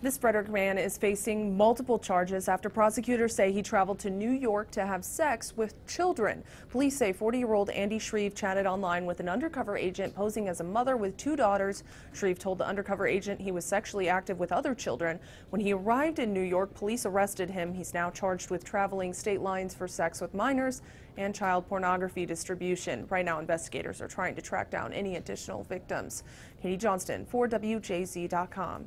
This Frederick man is facing multiple charges after prosecutors say he traveled to New York to have sex with children. Police say 40-year-old Andy Shreve chatted online with an undercover agent posing as a mother with two daughters. Shreve told the undercover agent he was sexually active with other children. When he arrived in New York, police arrested him. He's now charged with traveling state lines for sex with minors and child pornography distribution. Right now, investigators are trying to track down any additional victims. Katie Johnston for WJZ.com.